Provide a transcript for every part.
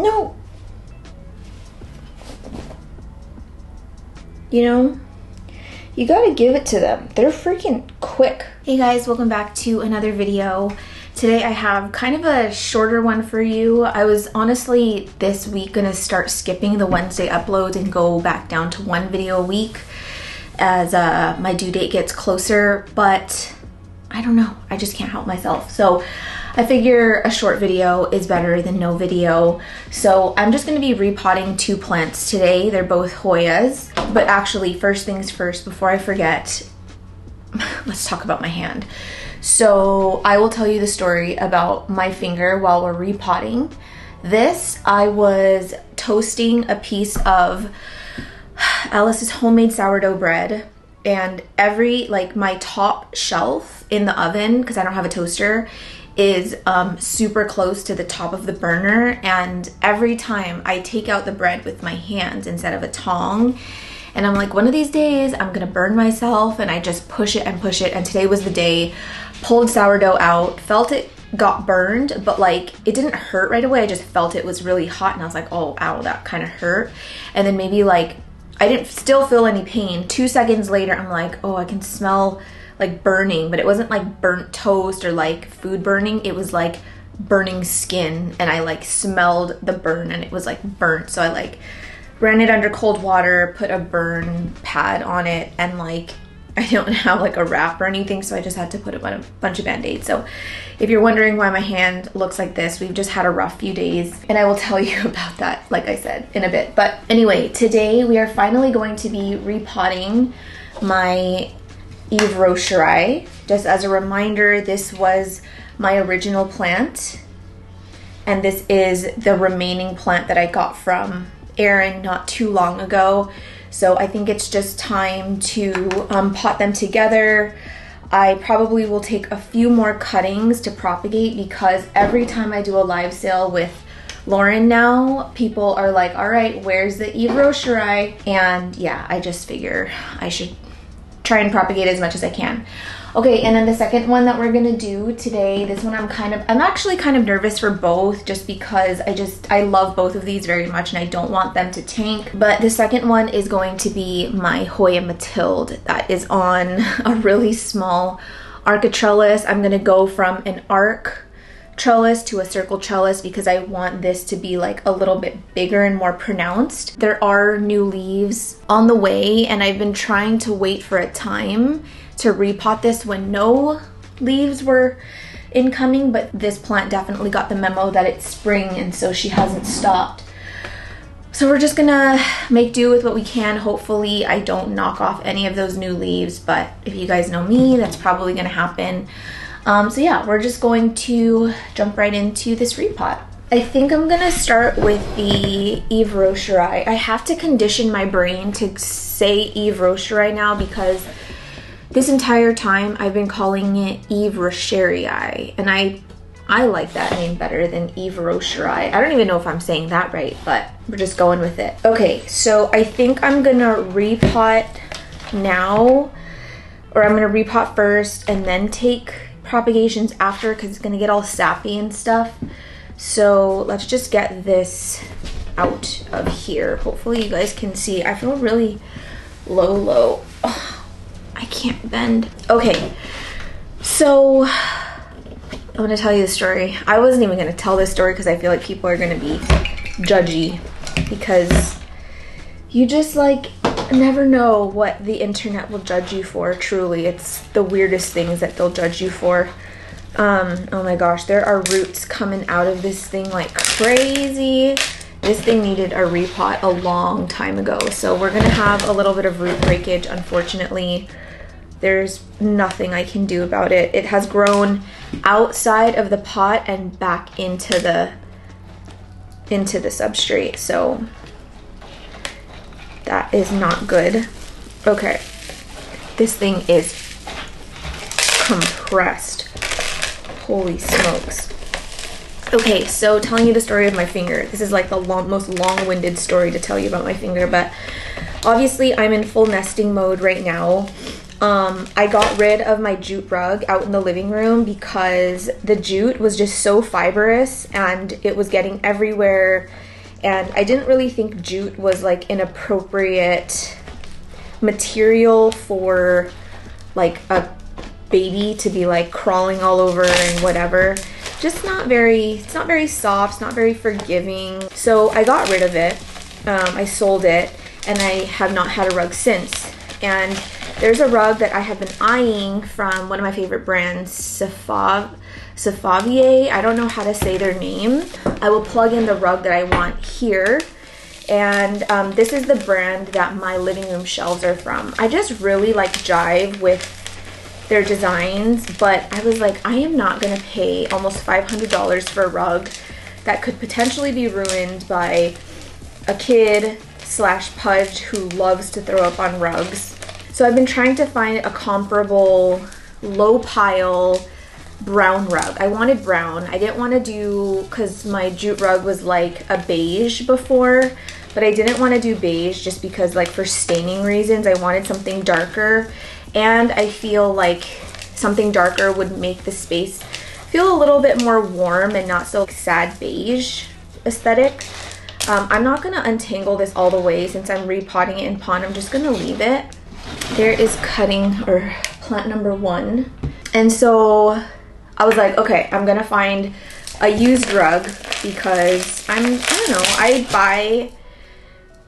No. You know, you gotta give it to them. They're freaking quick. Hey guys, welcome back to another video. Today I have kind of a shorter one for you. I was honestly this week gonna start skipping the Wednesday uploads and go back down to one video a week as uh, my due date gets closer, but I don't know, I just can't help myself. So I figure a short video is better than no video. So I'm just gonna be repotting two plants today. They're both Hoyas, but actually first things first, before I forget, let's talk about my hand. So I will tell you the story about my finger while we're repotting. This, I was toasting a piece of Alice's homemade sourdough bread and every, like my top shelf in the oven, because I don't have a toaster, is um, super close to the top of the burner and every time I take out the bread with my hands instead of a tong and I'm like one of these days I'm gonna burn myself and I just push it and push it and today was the day pulled sourdough out, felt it got burned, but like it didn't hurt right away. I just felt it was really hot and I was like, oh, ow, that kind of hurt. And then maybe like, I didn't still feel any pain. Two seconds later, I'm like, oh, I can smell like burning, but it wasn't like burnt toast or like food burning. It was like burning skin and I like smelled the burn and it was like burnt. So I like ran it under cold water, put a burn pad on it and like I don't have like a wrap or anything, so I just had to put a bunch of band-aids. So if you're wondering why my hand looks like this, we've just had a rough few days, and I will tell you about that, like I said, in a bit. But anyway, today we are finally going to be repotting my Yves Rocheri. Just as a reminder, this was my original plant, and this is the remaining plant that I got from Aaron not too long ago. So I think it's just time to um, pot them together. I probably will take a few more cuttings to propagate because every time I do a live sale with Lauren now, people are like, all right, where's the Yves Rocheri? And yeah, I just figure I should try and propagate as much as I can. Okay, and then the second one that we're gonna do today, this one I'm kind of, I'm actually kind of nervous for both just because I just, I love both of these very much and I don't want them to tank. But the second one is going to be my Hoya Mathilde that is on a really small arca trellis. I'm gonna go from an arc trellis to a circle trellis because I want this to be like a little bit bigger and more pronounced. There are new leaves on the way and I've been trying to wait for a time to repot this when no leaves were incoming, but this plant definitely got the memo that it's spring and so she hasn't stopped. So we're just gonna make do with what we can. Hopefully I don't knock off any of those new leaves, but if you guys know me, that's probably gonna happen. Um, so yeah, we're just going to jump right into this repot. I think I'm gonna start with the Yves Rocheri. I have to condition my brain to say Yves Rocheri now because this entire time I've been calling it Yves Rocherii, and I I like that name better than Yves Rocherii. I don't even know if I'm saying that right, but we're just going with it. Okay, so I think I'm gonna repot now, or I'm gonna repot first and then take propagations after because it's gonna get all sappy and stuff. So let's just get this out of here. Hopefully you guys can see. I feel really low, low. I can't bend. Okay, so I'm gonna tell you the story. I wasn't even gonna tell this story because I feel like people are gonna be judgy because you just like never know what the internet will judge you for, truly. It's the weirdest things that they'll judge you for. Um, oh my gosh, there are roots coming out of this thing like crazy. This thing needed a repot a long time ago. So we're gonna have a little bit of root breakage, unfortunately. There's nothing I can do about it. It has grown outside of the pot and back into the into the substrate. So that is not good. Okay. This thing is compressed. Holy smokes. Okay, so telling you the story of my finger. This is like the long, most long-winded story to tell you about my finger, but obviously I'm in full nesting mode right now. Um, I got rid of my jute rug out in the living room because the jute was just so fibrous and it was getting everywhere and I didn't really think jute was like an appropriate material for like a baby to be like crawling all over and whatever. Just not very, it's not very soft, it's not very forgiving. So I got rid of it. Um, I sold it and I have not had a rug since. And there's a rug that I have been eyeing from one of my favorite brands, Safav Safavieh. I don't know how to say their name. I will plug in the rug that I want here. And um, this is the brand that my living room shelves are from. I just really like jive with their designs, but I was like, I am not gonna pay almost $500 for a rug that could potentially be ruined by a kid slash pudge who loves to throw up on rugs. So I've been trying to find a comparable low pile brown rug. I wanted brown. I didn't want to do, because my jute rug was like a beige before, but I didn't want to do beige just because like for staining reasons, I wanted something darker. And I feel like something darker would make the space feel a little bit more warm and not so sad beige aesthetic. Um, I'm not going to untangle this all the way since I'm repotting it in pon. I'm just going to leave it. There is cutting or plant number one. And so I was like, okay, I'm gonna find a used rug because I'm, I don't know, I buy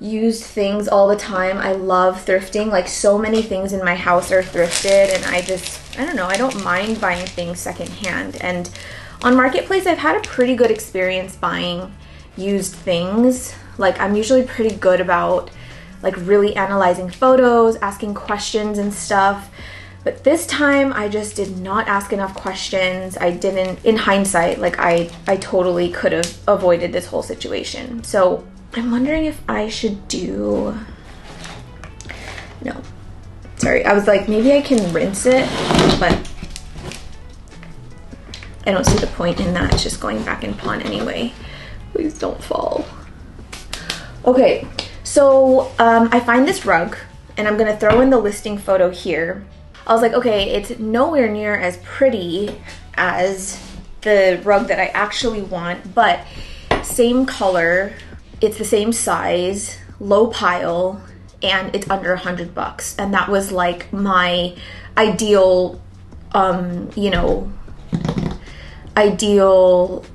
used things all the time. I love thrifting. Like so many things in my house are thrifted and I just, I don't know, I don't mind buying things secondhand. And on Marketplace, I've had a pretty good experience buying used things. Like I'm usually pretty good about like really analyzing photos, asking questions and stuff. But this time I just did not ask enough questions. I didn't, in hindsight, like I, I totally could have avoided this whole situation. So I'm wondering if I should do, no, sorry. I was like, maybe I can rinse it, but I don't see the point in that. It's just going back in pon anyway. Please don't fall. Okay, so um, I find this rug and I'm gonna throw in the listing photo here. I was like, okay, it's nowhere near as pretty as the rug that I actually want, but same color, it's the same size, low pile, and it's under a hundred bucks. And that was like my ideal, um, you know, ideal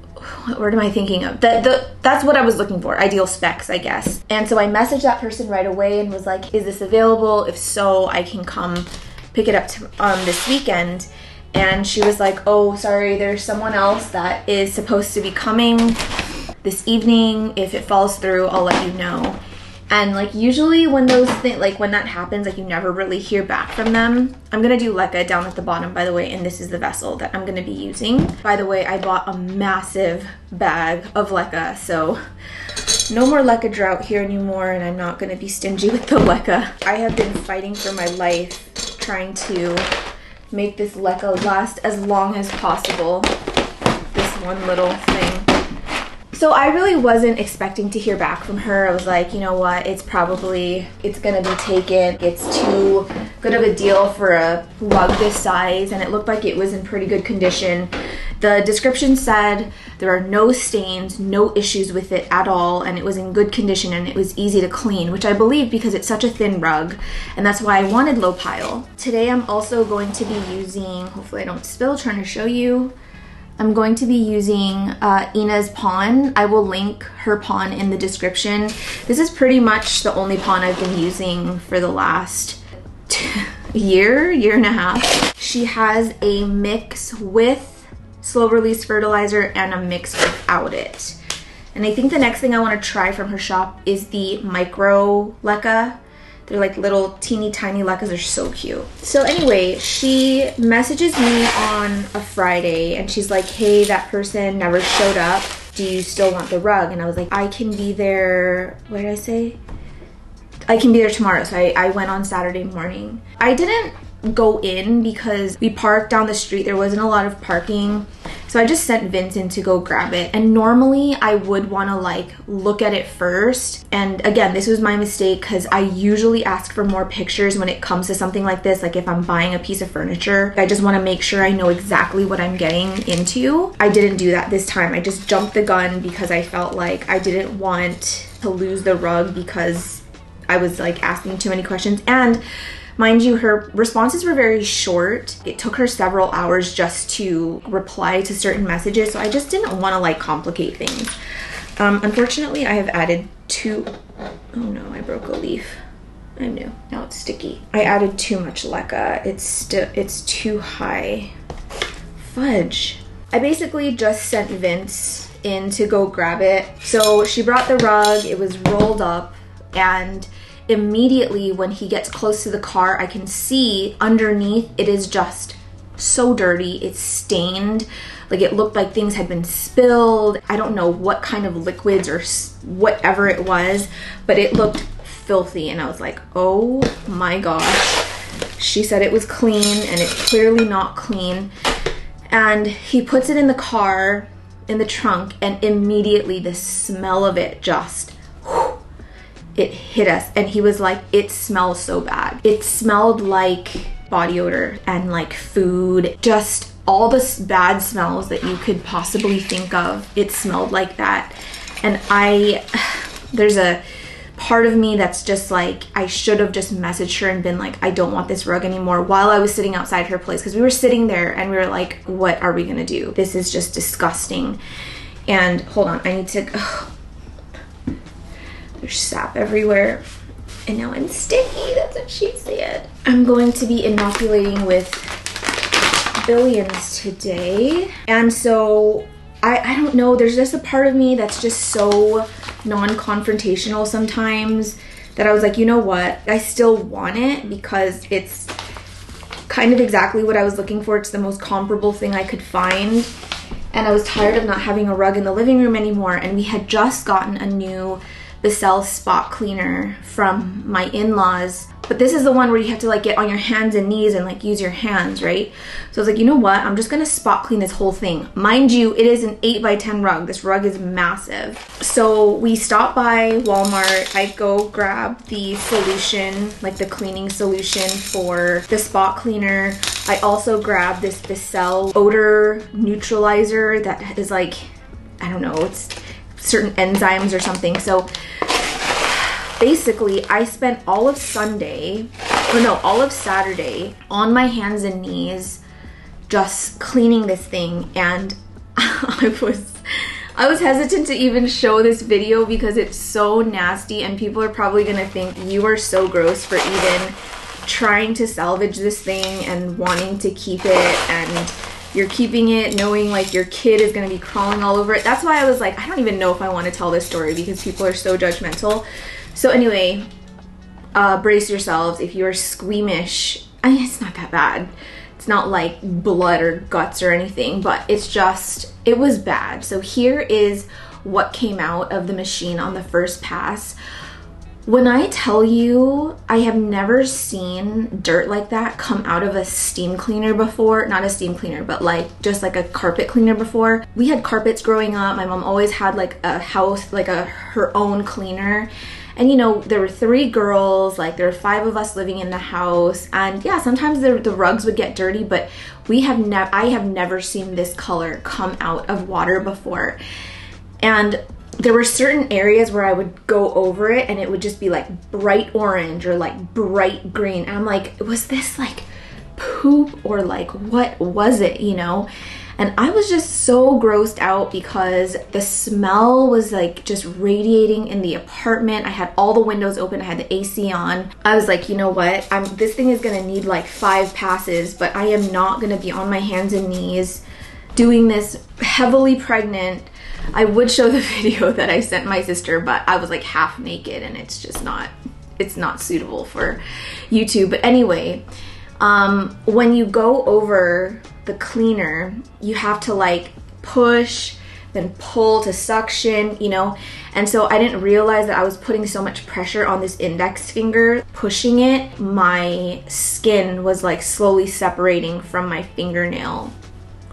what am I thinking of? The, the, that's what I was looking for, ideal specs, I guess. And so I messaged that person right away and was like, is this available? If so, I can come pick it up to, um, this weekend. And she was like, oh, sorry, there's someone else that is supposed to be coming this evening. If it falls through, I'll let you know. And like usually when those things, like when that happens, like you never really hear back from them. I'm gonna do Leca down at the bottom, by the way, and this is the vessel that I'm gonna be using. By the way, I bought a massive bag of Leca, so no more Leca drought here anymore, and I'm not gonna be stingy with the Leca. I have been fighting for my life trying to make this Leca last as long as possible. This one little thing. So I really wasn't expecting to hear back from her. I was like, you know what, it's probably, it's gonna be taken. It's too good of a deal for a rug this size and it looked like it was in pretty good condition. The description said there are no stains, no issues with it at all, and it was in good condition and it was easy to clean, which I believe because it's such a thin rug, and that's why I wanted low pile. Today I'm also going to be using, hopefully I don't spill, trying to show you, I'm going to be using uh, Inna's pon. I will link her pon in the description. This is pretty much the only pon I've been using for the last year, year and a half. She has a mix with slow release fertilizer and a mix without it. And I think the next thing I want to try from her shop is the micro leca. They're like little teeny tiny lecas. They're so cute. So anyway, she messages me on a Friday and she's like, hey, that person never showed up. Do you still want the rug? And I was like, I can be there. What did I say? I can be there tomorrow. So I, I went on Saturday morning. I didn't go in because we parked down the street. There wasn't a lot of parking So I just sent Vincent to go grab it. And normally I would want to like look at it first. And again, this was my mistake because I usually ask for more pictures when it comes to something like this. Like if I'm buying a piece of furniture, I just want to make sure I know exactly what I'm getting into. I didn't do that this time. I just jumped the gun because I felt like I didn't want to lose the rug because I was like asking too many questions. And Mind you, her responses were very short. It took her several hours just to reply to certain messages, so I just didn't want to like complicate things. Um, unfortunately, I have added two, oh no, I broke a leaf. I knew, now it's sticky. I added too much leca. It's still, it's too high. Fudge. I basically just sent Vince in to go grab it. So she brought the rug, it was rolled up, and immediately when he gets close to the car, I can see underneath it is just so dirty. It's stained. Like it looked like things had been spilled. I don't know what kind of liquids or whatever it was, but it looked filthy. And I was like, oh my gosh. She said it was clean and it's clearly not clean. And he puts it in the car, in the trunk, and immediately the smell of it just it hit us. And he was like it smells so bad. It smelled like body odor and like food. Just all the bad smells that you could possibly think of it smelled like that. And i there's a part of me that's just like I should have just messaged her and been like I don't want this rug anymore while I was sitting outside her place because we were sitting there and we were like what are we going to do? This is just disgusting. And hold on I need to ugh, oh, there's sap everywhere. And now I'm sticky, that's what she said. I'm going to be inoculating with billions today. And so I, I don't know, there's just a part of me that's just so non-confrontational sometimes that I was like, you know what? I still want it because it's kind of exactly what I was looking for. It's the most comparable thing I could find. And I was tired of not having a rug in the living room anymore. And we had just gotten a new Bissell spot cleaner from my in-laws but this is the one where you have to like get on your hands and knees and like use your hands, right? So I was like, you know what? I'm just gonna spot clean this whole thing. Mind you, it is an 8 by 10 rug. This rug is massive. So we stop by Walmart. I go grab the solution, like the cleaning solution for the spot cleaner. I also grab this Bissell odor neutralizer that is like, I don't know, it's certain enzymes or something. So basically I spent all of Sunday, or no, all of Saturday on my hands and knees just cleaning this thing and I was I was hesitant to even show this video because it's so nasty and people are probably gonna think you are so gross for even trying to salvage this thing and wanting to keep it and you're keeping it knowing like your kid is going to be crawling all over it. That's why I was like, I don't even know if I want to tell this story because people are so judgmental. So anyway, uh, brace yourselves if you're squeamish. I mean, it's not that bad. It's not like blood or guts or anything, but it's just, it was bad. So here is what came out of the machine on the first pass. When I tell you, I have never seen dirt like that come out of a steam cleaner before. Not a steam cleaner, but like just like a carpet cleaner before. We had carpets growing up. My mom always had like a house, like a her own cleaner. And you know, there were three girls, like there were five of us living in the house. And yeah, sometimes the, the rugs would get dirty, but we have never, I have never seen this color come out of water before. And there were certain areas where I would go over it and it would just be like bright orange or like bright green. And I'm like, was this like poop or like what was it, you know? And I was just so grossed out because the smell was like just radiating in the apartment. I had all the windows open, I had the AC on. I was like, you know what? I'm this thing is gonna need like five passes, but I am not gonna be on my hands and knees doing this heavily pregnant I would show the video that I sent my sister, but I was like half naked and it's just not, it's not suitable for YouTube. But anyway, um, when you go over the cleaner, you have to like push, then pull to suction, you know? And so I didn't realize that I was putting so much pressure on this index finger. Pushing it, my skin was like slowly separating from my fingernail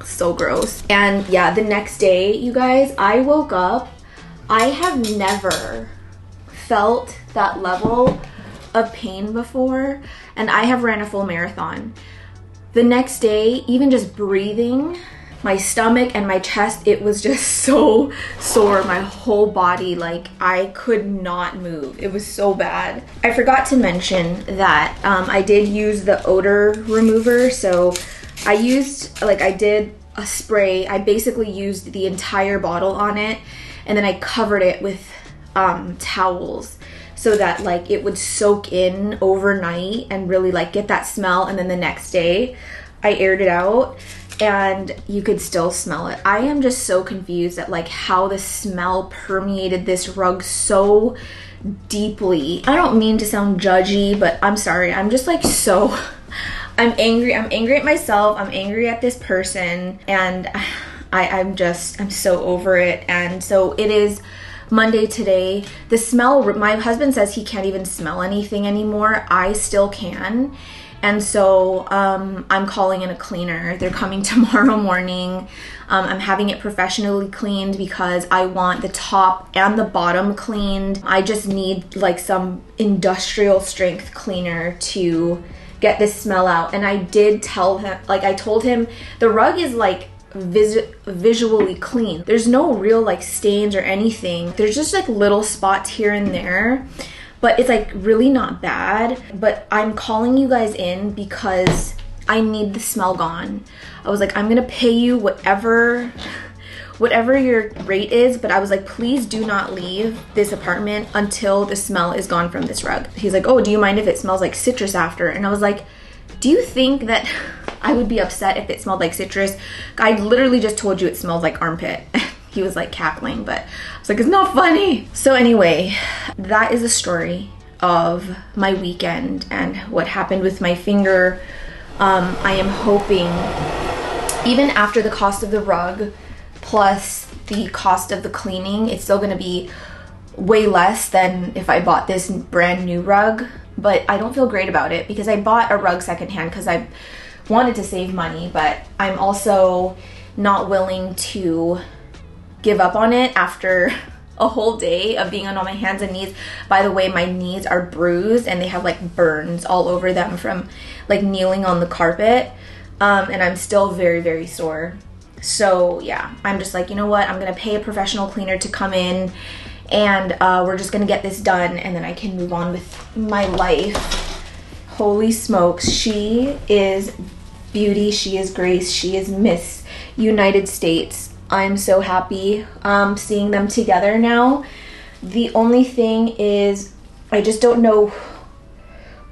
so gross. And yeah, the next day, you guys, I woke up. I have never felt that level of pain before, and I have ran a full marathon. The next day, even just breathing, my stomach and my chest, it was just so sore. My whole body, like I could not move. It was so bad. I forgot to mention that um, I did use the odor remover. So I used, like I did a spray. I basically used the entire bottle on it and then I covered it with um, towels so that like it would soak in overnight and really like get that smell and then the next day I aired it out and you could still smell it. I am just so confused at like how the smell permeated this rug so deeply. I don't mean to sound judgy, but I'm sorry. I'm just like so I'm angry. I'm angry at myself. I'm angry at this person and I I'm just I'm so over it and so it is Monday today. The smell my husband says he can't even smell anything anymore. I still can and so um, I'm calling in a cleaner. They're coming tomorrow morning. Um, I'm having it professionally cleaned because I want the top and the bottom cleaned. I just need like some industrial strength cleaner to get this smell out. And I did tell him, like, I told him the rug is like vis- visually clean. There's no real like stains or anything. There's just like little spots here and there but it's like really not bad. But I'm calling you guys in because I need the smell gone. I was like, I'm gonna pay you whatever whatever your rate is, but I was like, please do not leave this apartment until the smell is gone from this rug. He's like, oh, do you mind if it smells like citrus after? And I was like, do you think that I would be upset if it smelled like citrus? I literally just told you it smells like armpit. he was like cackling, but I was like, it's not funny. So anyway, that is a story of my weekend and what happened with my finger. Um, I am hoping, even after the cost of the rug plus the cost of the cleaning, it's still gonna be way less than if I bought this brand new rug. But I don't feel great about it because I bought a rug secondhand because I wanted to save money, but I'm also not willing to give up on it after a whole day of being on all my hands and knees. By the way, my knees are bruised and they have like burns all over them from like kneeling on the carpet. Um, and I'm still very, very sore. So yeah, I'm just like, you know what? I'm gonna pay a professional cleaner to come in and uh, we're just gonna get this done and then I can move on with my life. Holy smokes, she is beauty, she is grace, she is Miss United States I'm so happy um, seeing them together now. The only thing is, I just don't know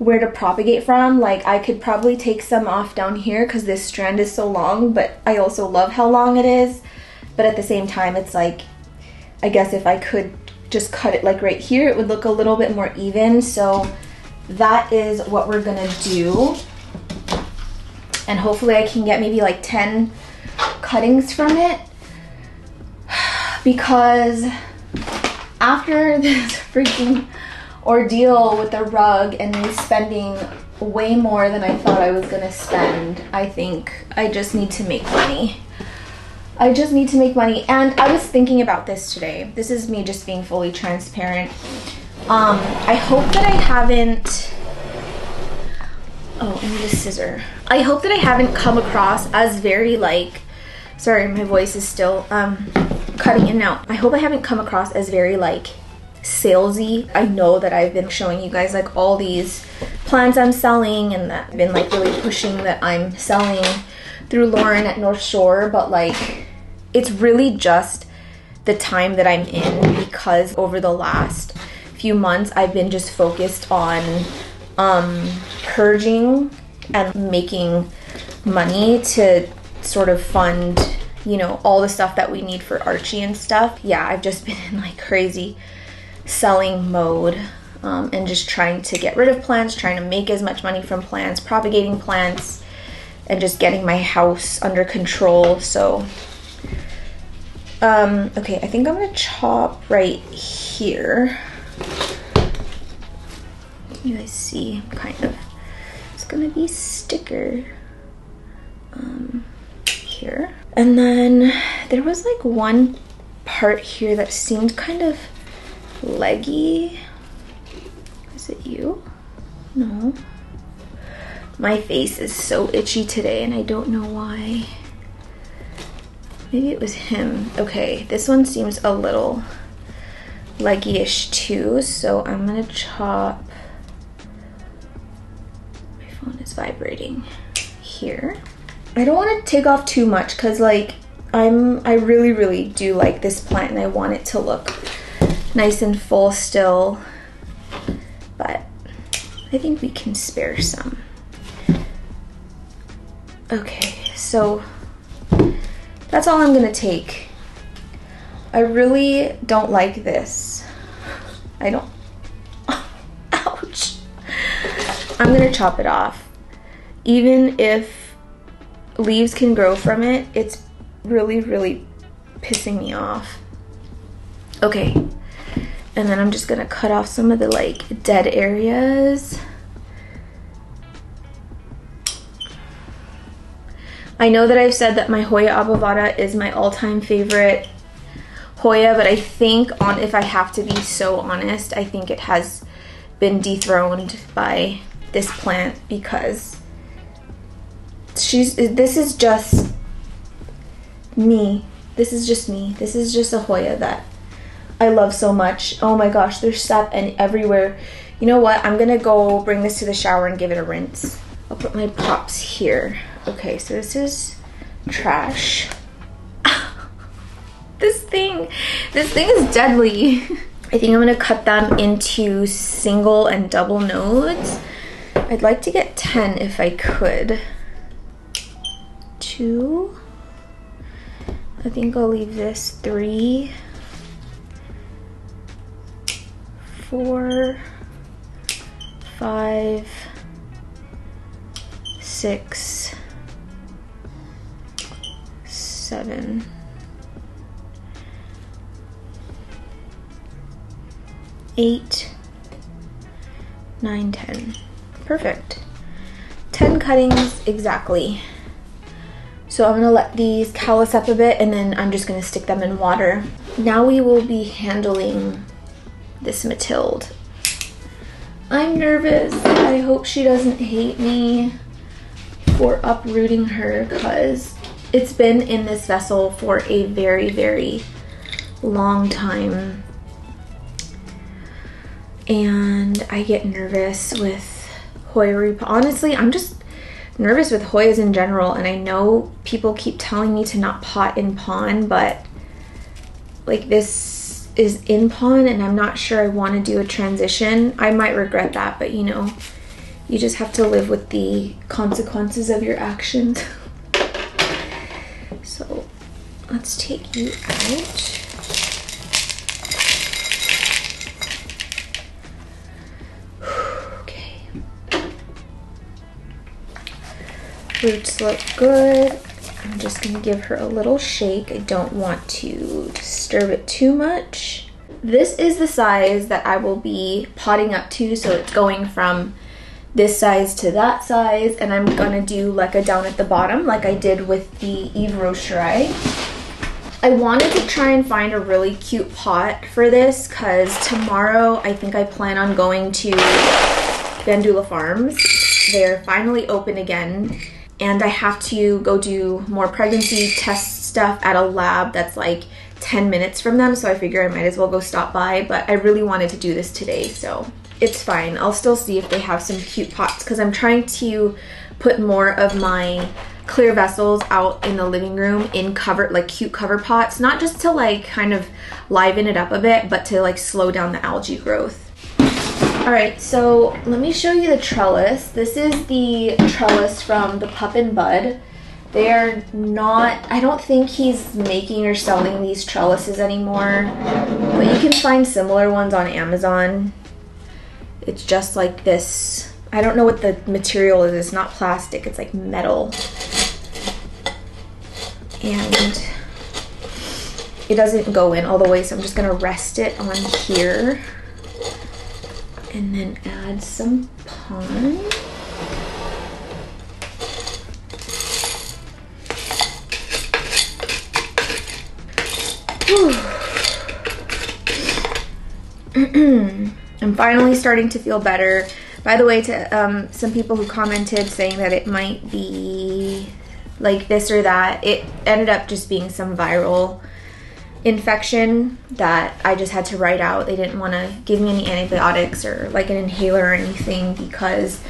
where to propagate from. Like, I could probably take some off down here because this strand is so long, but I also love how long it is. But at the same time, it's like, I guess if I could just cut it like right here, it would look a little bit more even. So that is what we're gonna do. And hopefully I can get maybe like 10 cuttings from it because after this freaking ordeal with the rug and me spending way more than I thought I was gonna spend, I think I just need to make money. I just need to make money. And I was thinking about this today. This is me just being fully transparent. Um, I hope that I haven't. Oh, I need a scissor. I hope that I haven't come across as very like. Sorry, my voice is still. Um, cutting in now. I hope I haven't come across as very like salesy. I know that I've been showing you guys like all these plans I'm selling and that I've been like really pushing that I'm selling through Lauren at North Shore, but like it's really just the time that I'm in because over the last few months I've been just focused on um, purging and making money to sort of fund you know, all the stuff that we need for Archie and stuff. Yeah, I've just been in like crazy selling mode um, and just trying to get rid of plants, trying to make as much money from plants, propagating plants, and just getting my house under control. So, um, okay, I think I'm gonna chop right here. You guys see, kind of. It's gonna be sticker um, here. And then there was like one part here that seemed kind of leggy. Is it you? No. My face is so itchy today and I don't know why. Maybe it was him. Okay, this one seems a little leggy-ish too, so I'm gonna chop. My phone is vibrating here. I don't want to take off too much because like I'm I really really do like this plant and I want it to look nice and full still but I think we can spare some. Okay, so that's all I'm gonna take. I really don't like this. I don't, ouch. I'm gonna chop it off. Even if leaves can grow from it, it's really, really pissing me off. Okay, and then I'm just gonna cut off some of the like dead areas. I know that I've said that my Hoya obovata is my all-time favorite Hoya, but I think on if I have to be so honest, I think it has been dethroned by this plant because she's this is just me. This is just me. This is just a Hoya that I love so much. Oh my gosh, there's stuff and everywhere. You know what? I'm gonna go bring this to the shower and give it a rinse. I'll put my props here. Okay, so this is trash. this thing, this thing is deadly. I think I'm gonna cut them into single and double nodes. I'd like to get 10 if I could. Two. I think I'll leave this three. Four. Five. Six seven, eight, nine, ten. Perfect. 10 cuttings exactly. So I'm gonna let these callus up a bit and then I'm just gonna stick them in water. Now we will be handling this Mathilde. I'm nervous. I hope she doesn't hate me for uprooting her because it's been in this vessel for a very, very long time. And I get nervous with Hoya Honestly, I'm just nervous with Hoyas in general. And I know people keep telling me to not pot in pon, but like this is in pon and I'm not sure I want to do a transition. I might regret that, but you know, you just have to live with the consequences of your actions. So let's take you out. okay. Roots look good. I'm just gonna give her a little shake. I don't want to disturb it too much. This is the size that I will be potting up to, so it's going from this size to that size and I'm gonna do like a down at the bottom like I did with the Yves Rocheri. I wanted to try and find a really cute pot for this because tomorrow I think I plan on going to Bandula Farms. They're finally open again and I have to go do more pregnancy test stuff at a lab that's like 10 minutes from them so I figure I might as well go stop by but I really wanted to do this today so it's fine. I'll still see if they have some cute pots because I'm trying to put more of my clear vessels out in the living room in cover like cute cover pots not just to like kind of liven it up a bit but to like slow down the algae growth all right so let me show you the trellis. This is the trellis from the pup and bud. They are not i don't think he's making or selling these trellises anymore but you can find similar ones on amazon. It's just like this, I don't know what the material is, it's not plastic, it's like metal. And it doesn't go in all the way, so I'm just gonna rest it on here and then add some pon. I'm finally starting to feel better. By the way, to um, some people who commented saying that it might be like this or that, it ended up just being some viral infection that I just had to write out. They didn't want to give me any antibiotics or like an inhaler or anything because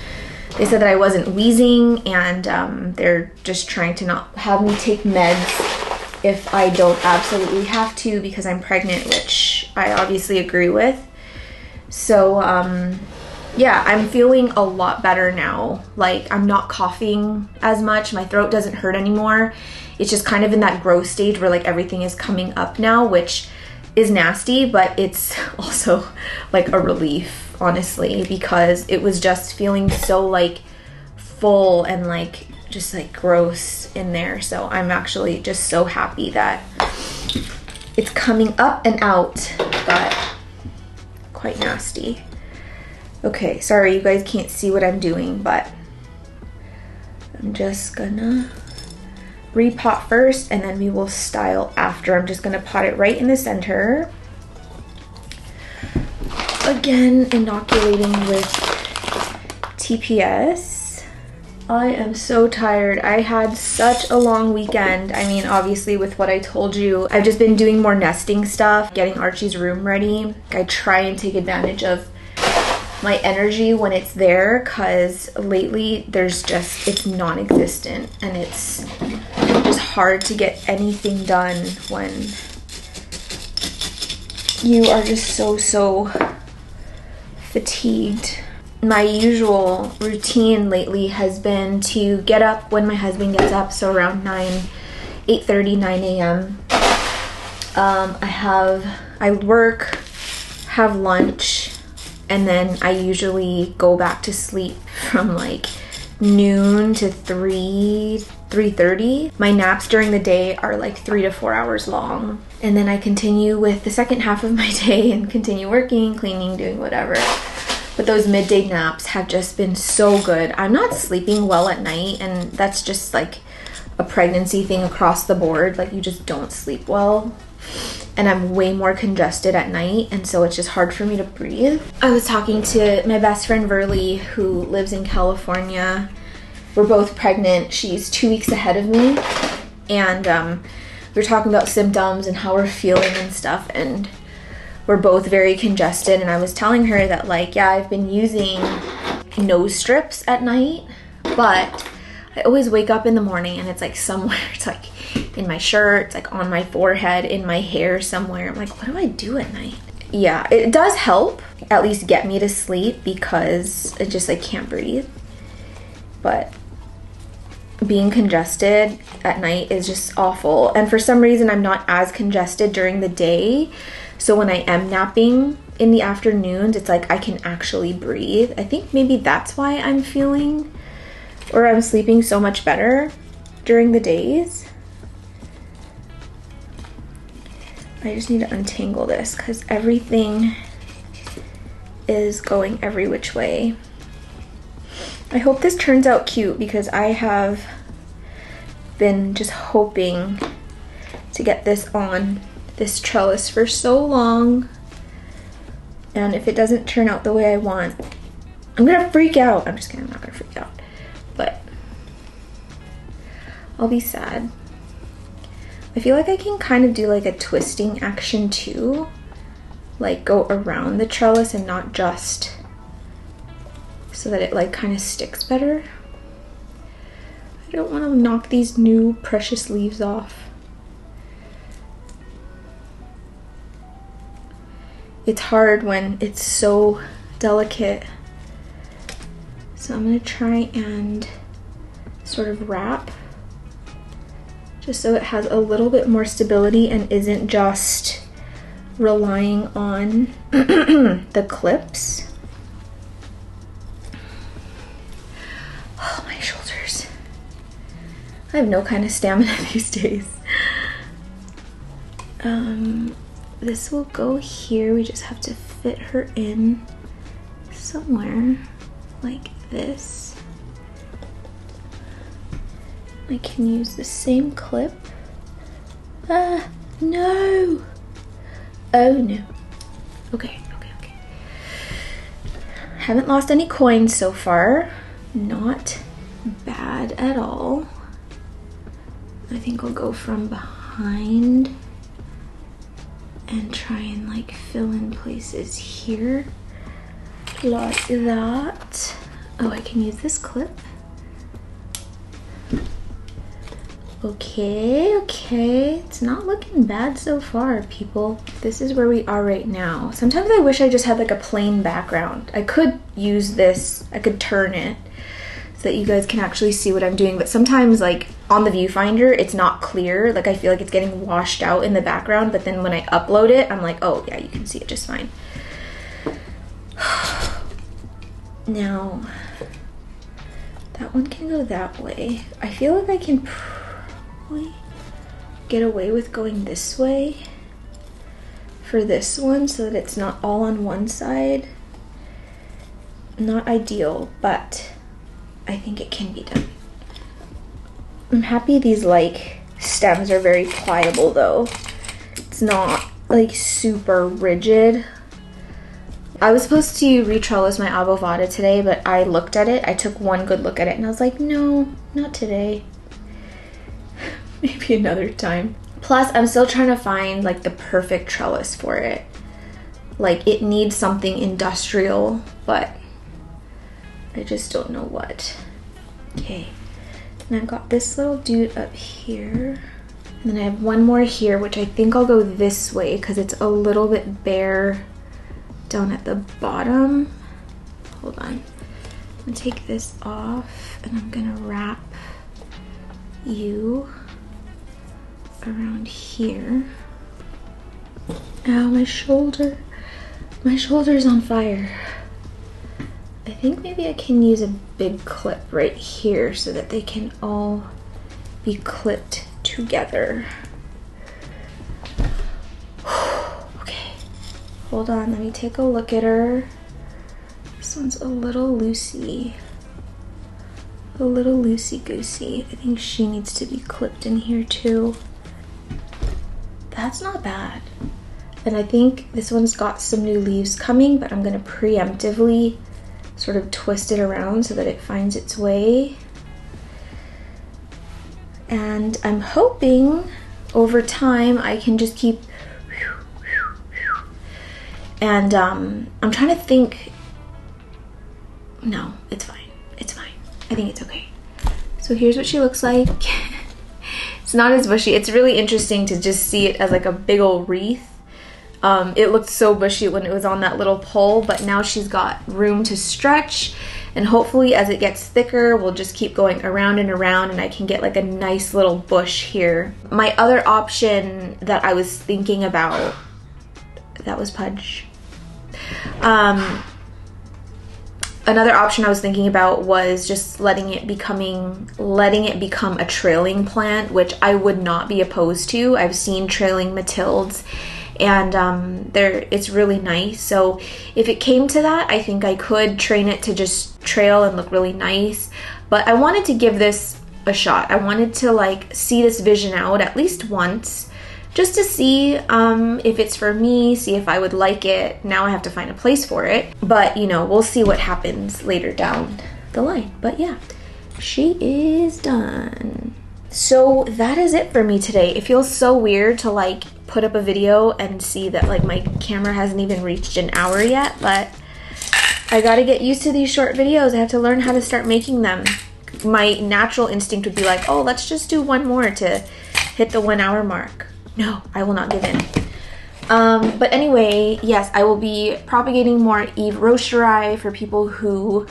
they said that I wasn't wheezing and um, they're just trying to not have me take meds if I don't absolutely have to because I'm pregnant, which I obviously agree with. So, um, yeah, I'm feeling a lot better now. Like, I'm not coughing as much. My throat doesn't hurt anymore. It's just kind of in that growth stage where, like, everything is coming up now, which is nasty, but it's also like a relief, honestly, because it was just feeling so, like, full and, like, just like gross in there. So I'm actually just so happy that it's coming up and out, but quite nasty. Okay, sorry you guys can't see what I'm doing, but I'm just gonna repot first and then we will style after. I'm just gonna pot it right in the center. Again, inoculating with TPS. I am so tired. I had such a long weekend. I mean, obviously with what I told you, I've just been doing more nesting stuff, getting Archie's room ready. I try and take advantage of my energy when it's there because lately there's just it's non-existent and it's just hard to get anything done when you are just so so fatigued. My usual routine lately has been to get up when my husband gets up so around 9 8 30 9 a.m um, i have i work have lunch and then I usually go back to sleep from like noon to 3 3:30. My naps during the day are like 3 to 4 hours long. And then I continue with the second half of my day and continue working, cleaning, doing whatever. But those midday naps have just been so good. I'm not sleeping well at night and that's just like a pregnancy thing across the board. Like you just don't sleep well and I'm way more congested at night, and so it's just hard for me to breathe. I was talking to my best friend Verly, who lives in California. We're both pregnant. She's two weeks ahead of me, and um, we are talking about symptoms and how we're feeling and stuff, and we're both very congested. And I was telling her that, like, yeah, I've been using nose strips at night, but I always wake up in the morning and it's like somewhere, it's like in my shirt, it's like on my forehead, in my hair somewhere. I'm like, what do I do at night? Yeah, it does help at least get me to sleep because it just like can't breathe. But being congested at night is just awful. And for some reason, I'm not as congested during the day. So when I am napping in the afternoons, it's like I can actually breathe. I think maybe that's why I'm feeling or I'm sleeping so much better during the days. I just need to untangle this because everything is going every which way. I hope this turns out cute because I have been just hoping to get this on this trellis for so long. And if it doesn't turn out the way I want, I'm gonna freak out. I'm just kidding, I'm not gonna freak out. I'll be sad. I feel like I can kind of do like a twisting action too. Like go around the trellis and not just so that it like kind of sticks better. I don't want to knock these new precious leaves off. It's hard when it's so delicate. So I'm gonna try and sort of wrap just so it has a little bit more stability and isn't just relying on the clips. Oh, my shoulders. I have no kind of stamina these days. Um, this will go here. We just have to fit her in somewhere like this. I can use the same clip. Ah, no! Oh no. Okay, okay, okay. Haven't lost any coins so far. Not bad at all. I think I'll go from behind and try and like fill in places here like that. Oh, I can use this clip. Okay, okay. It's not looking bad so far, people. This is where we are right now. Sometimes I wish I just had like a plain background. I could use this, I could turn it so that you guys can actually see what I'm doing. But sometimes like on the viewfinder, it's not clear. Like I feel like it's getting washed out in the background. But then when I upload it, I'm like, oh yeah, you can see it just fine. now, that one can go that way. I feel like I can probably get away with going this way for this one so that it's not all on one side. Not ideal, but I think it can be done. I'm happy these like stems are very pliable though. It's not like super rigid. I was supposed to retrellis my obovata today, but I looked at it. I took one good look at it and I was like, no, not today. maybe another time. Plus, I'm still trying to find like the perfect trellis for it. Like it needs something industrial, but I just don't know what. Okay, and I've got this little dude up here. And then I have one more here, which I think I'll go this way because it's a little bit bare down at the bottom. Hold on. I'm gonna take this off and I'm gonna wrap you around here. Ow, my shoulder. My shoulder's on fire. I think maybe I can use a big clip right here so that they can all be clipped together. okay, hold on, let me take a look at her. This one's a little loosey. A little loosey-goosey. I think she needs to be clipped in here too that's not bad. And I think this one's got some new leaves coming, but I'm gonna preemptively sort of twist it around so that it finds its way. And I'm hoping over time I can just keep and um, I'm trying to think. No it's fine. It's fine. I think it's okay. So here's what she looks like It's not as bushy. It's really interesting to just see it as like a big old wreath. Um, it looked so bushy when it was on that little pole, but now she's got room to stretch. And hopefully as it gets thicker, we'll just keep going around and around and I can get like a nice little bush here. My other option that I was thinking about, that was Pudge. Um, another option I was thinking about was just letting it becoming letting it become a trailing plant, which I would not be opposed to. I've seen trailing Mathildes and um, there it's really nice. So if it came to that, I think I could train it to just trail and look really nice. But I wanted to give this a shot. I wanted to like see this vision out at least once just to see um, if it's for me, see if I would like it. Now I have to find a place for it. But, you know, we'll see what happens later down the line. But yeah, she is done. So that is it for me today. It feels so weird to like put up a video and see that like my camera hasn't even reached an hour yet, but I gotta get used to these short videos. I have to learn how to start making them. My natural instinct would be like, oh, let's just do one more to hit the one hour mark no, I will not give in. Um, but anyway, yes, I will be propagating more Yves Rocheri for people who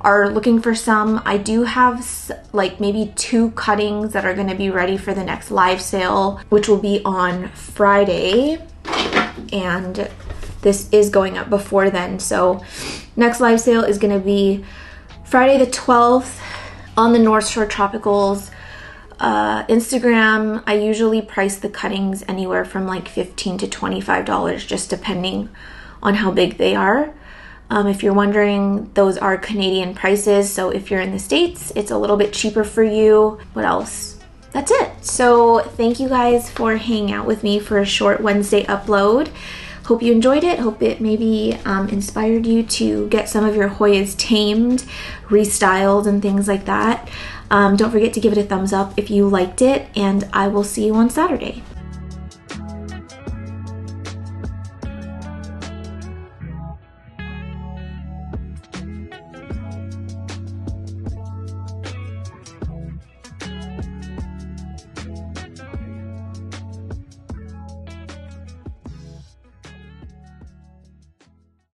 are looking for some. I do have like maybe two cuttings that are going to be ready for the next live sale, which will be on Friday. And this is going up before then. So next live sale is going to be Friday the 12th on the North Shore Tropicals uh, Instagram, I usually price the cuttings anywhere from like 15 to $25, just depending on how big they are. Um, if you're wondering, those are Canadian prices. So if you're in the States, it's a little bit cheaper for you. What else? That's it. So thank you guys for hanging out with me for a short Wednesday upload. Hope you enjoyed it. Hope it maybe um, inspired you to get some of your Hoyas tamed, restyled, and things like that. Um, don't forget to give it a thumbs up if you liked it, and I will see you on Saturday.